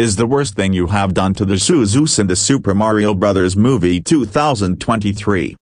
is the worst thing you have done to the Suzus in the Super Mario Bros. movie 2023?